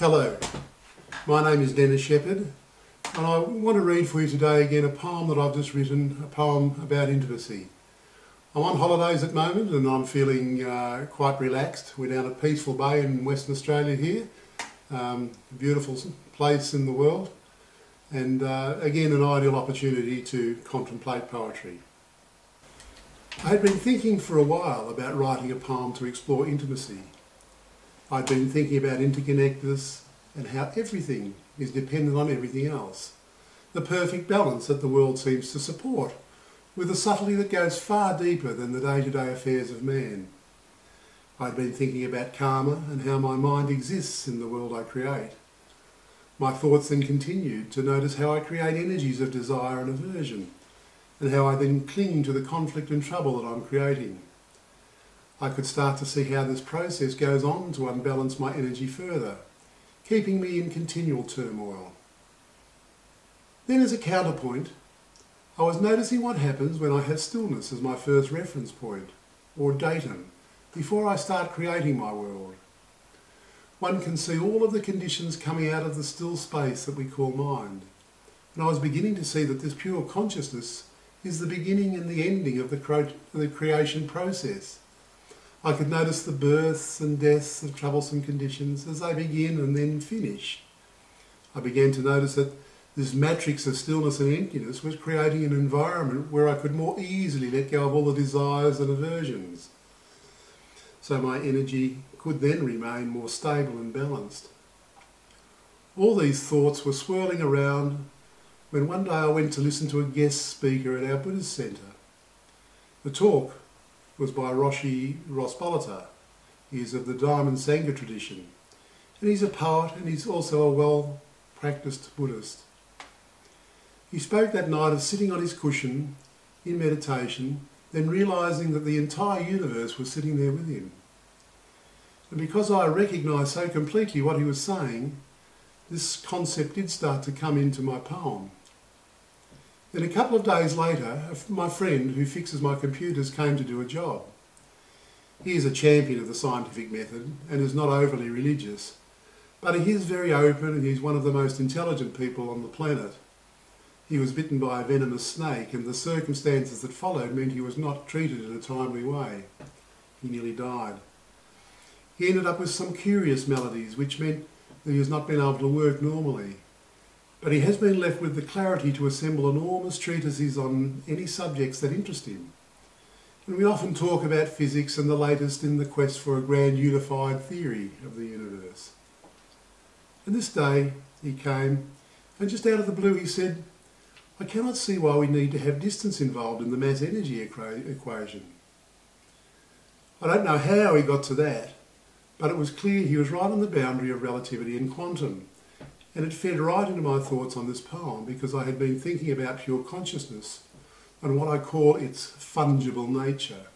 Hello, my name is Dennis Sheppard, and I want to read for you today again a poem that I've just written, a poem about intimacy. I'm on holidays at the moment and I'm feeling uh, quite relaxed. We're down at Peaceful Bay in Western Australia here, um, beautiful place in the world, and uh, again an ideal opportunity to contemplate poetry. I had been thinking for a while about writing a poem to explore intimacy. I'd been thinking about interconnectedness and how everything is dependent on everything else. The perfect balance that the world seems to support, with a subtlety that goes far deeper than the day-to-day affairs of man. I'd been thinking about karma and how my mind exists in the world I create. My thoughts then continued to notice how I create energies of desire and aversion and how I then cling to the conflict and trouble that I'm creating. I could start to see how this process goes on to unbalance my energy further, keeping me in continual turmoil. Then as a counterpoint, I was noticing what happens when I have stillness as my first reference point, or datum, before I start creating my world. One can see all of the conditions coming out of the still space that we call mind. And I was beginning to see that this pure consciousness is the beginning and the ending of the, cre the creation process. I could notice the births and deaths of troublesome conditions as they begin and then finish. I began to notice that this matrix of stillness and emptiness was creating an environment where I could more easily let go of all the desires and aversions. So my energy could then remain more stable and balanced. All these thoughts were swirling around when one day I went to listen to a guest speaker at our Buddhist centre. The talk was by Roshi Ross Bolleter. He is of the Diamond Sangha tradition, and he's a poet and he's also a well practiced Buddhist. He spoke that night of sitting on his cushion in meditation, then realizing that the entire universe was sitting there with him. And because I recognised so completely what he was saying, this concept did start to come into my poem. Then a couple of days later, my friend who fixes my computers came to do a job. He is a champion of the scientific method and is not overly religious, but he is very open and he's one of the most intelligent people on the planet. He was bitten by a venomous snake and the circumstances that followed meant he was not treated in a timely way. He nearly died. He ended up with some curious maladies which meant that he has not been able to work normally. But he has been left with the clarity to assemble enormous treatises on any subjects that interest him. And we often talk about physics and the latest in the quest for a grand unified theory of the universe. And this day he came, and just out of the blue he said, I cannot see why we need to have distance involved in the mass energy equation. I don't know how he got to that, but it was clear he was right on the boundary of relativity and quantum, and it fed right into my thoughts on this poem because I had been thinking about pure consciousness and what I call its fungible nature.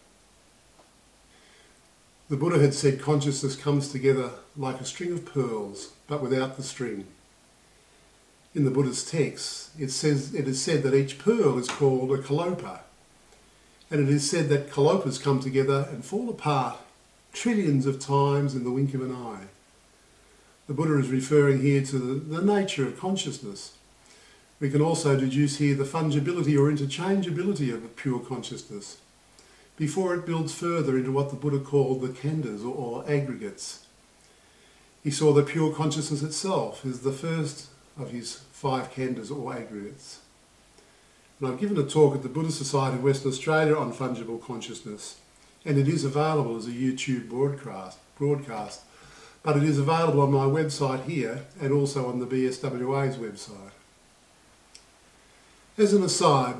The Buddha had said consciousness comes together like a string of pearls, but without the string. In the Buddha's texts, it, says, it is said that each pearl is called a kalapa, and it is said that kalapas come together and fall apart trillions of times in the wink of an eye. The Buddha is referring here to the, the nature of consciousness. We can also deduce here the fungibility or interchangeability of pure consciousness before it builds further into what the Buddha called the khandhas or, or aggregates. He saw that pure consciousness itself is the first of his five khandhas or aggregates. And I've given a talk at the Buddhist Society of Western Australia on fungible consciousness, and it is available as a YouTube broadcast. broadcast but it is available on my website here and also on the BSWA's website. As an aside,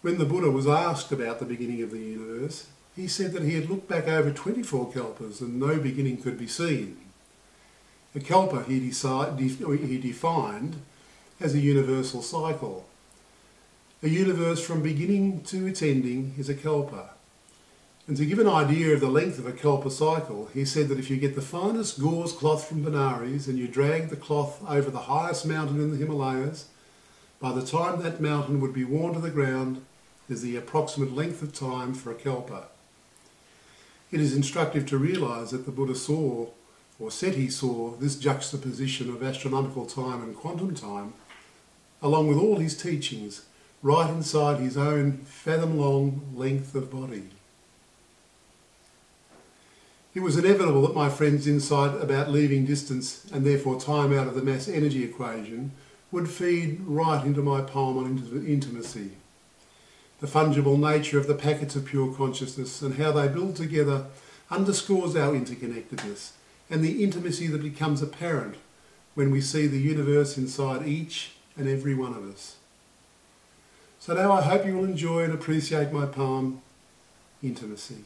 when the Buddha was asked about the beginning of the universe, he said that he had looked back over 24 kalpas and no beginning could be seen. A kalpa he, he defined as a universal cycle. A universe from beginning to its ending is a kalpa. And to give an idea of the length of a kalpa cycle, he said that if you get the finest gauze cloth from Benares and you drag the cloth over the highest mountain in the Himalayas, by the time that mountain would be worn to the ground is the approximate length of time for a kalpa. It is instructive to realise that the Buddha saw or said he saw this juxtaposition of astronomical time and quantum time, along with all his teachings, right inside his own fathom-long length of body. It was inevitable that my friend's insight about leaving distance and therefore time out of the mass energy equation would feed right into my poem on intimacy. The fungible nature of the packets of pure consciousness and how they build together underscores our interconnectedness and the intimacy that becomes apparent when we see the universe inside each and every one of us. So now I hope you will enjoy and appreciate my poem, Intimacy.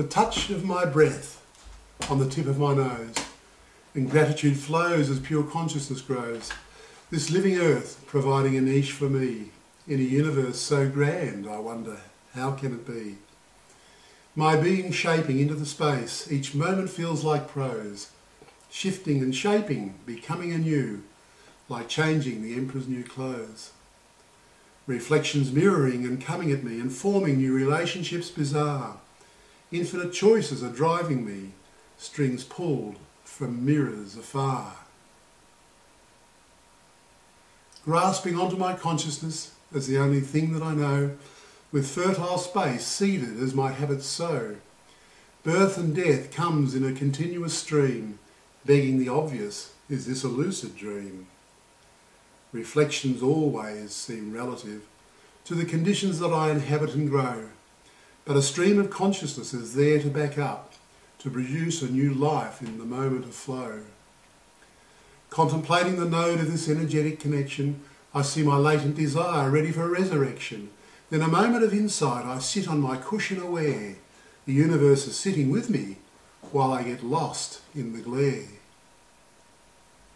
The touch of my breath on the tip of my nose, and gratitude flows as pure consciousness grows. This living earth providing a niche for me in a universe so grand, I wonder, how can it be? My being shaping into the space, each moment feels like prose, shifting and shaping, becoming anew, like changing the emperor's new clothes. Reflections mirroring and coming at me and forming new relationships bizarre Infinite choices are driving me, strings pulled from mirrors afar. Grasping onto my consciousness as the only thing that I know, with fertile space seeded as my habits sow. Birth and death comes in a continuous stream, begging the obvious, is this a lucid dream? Reflections always seem relative to the conditions that I inhabit and grow, but a stream of consciousness is there to back up, to produce a new life in the moment of flow. Contemplating the node of this energetic connection, I see my latent desire ready for resurrection. Then a moment of insight, I sit on my cushion aware. The universe is sitting with me while I get lost in the glare.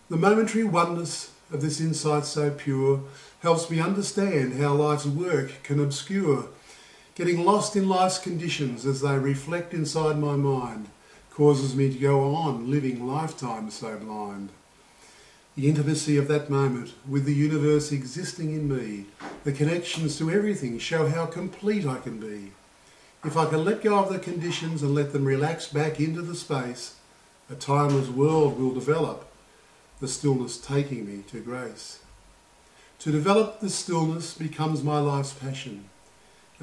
The momentary oneness of this insight so pure helps me understand how life's work can obscure Getting lost in life's conditions as they reflect inside my mind causes me to go on living lifetimes so blind. The intimacy of that moment with the universe existing in me, the connections to everything show how complete I can be. If I can let go of the conditions and let them relax back into the space, a timeless world will develop, the stillness taking me to grace. To develop the stillness becomes my life's passion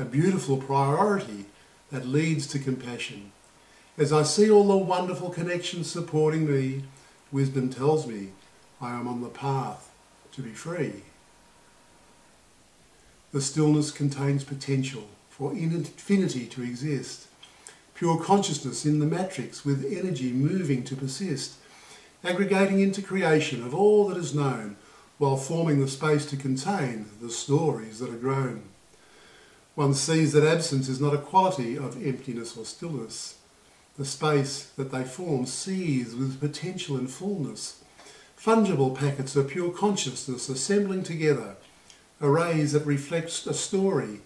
a beautiful priority that leads to compassion. As I see all the wonderful connections supporting me, wisdom tells me I am on the path to be free. The stillness contains potential for infinity to exist. Pure consciousness in the matrix with energy moving to persist, aggregating into creation of all that is known while forming the space to contain the stories that are grown. One sees that absence is not a quality of emptiness or stillness. The space that they form seethes with potential and fullness. Fungible packets of pure consciousness assembling together, arrays that reflect a story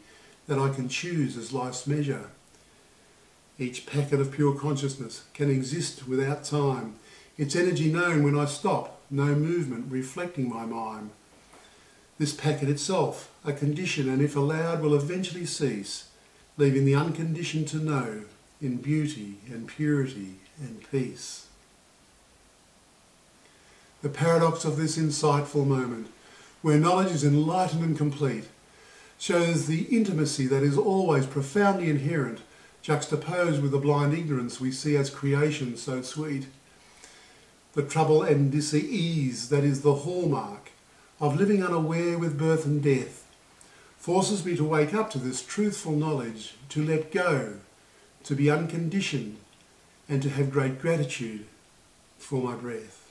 that I can choose as life's measure. Each packet of pure consciousness can exist without time, its energy known when I stop, no movement reflecting my mind. This packet itself, a condition and if allowed will eventually cease, leaving the unconditioned to know in beauty and purity and peace. The paradox of this insightful moment, where knowledge is enlightened and complete, shows the intimacy that is always profoundly inherent, juxtaposed with the blind ignorance we see as creation so sweet. The trouble and dis-ease that is the hallmark of living unaware with birth and death forces me to wake up to this truthful knowledge, to let go, to be unconditioned, and to have great gratitude for my breath.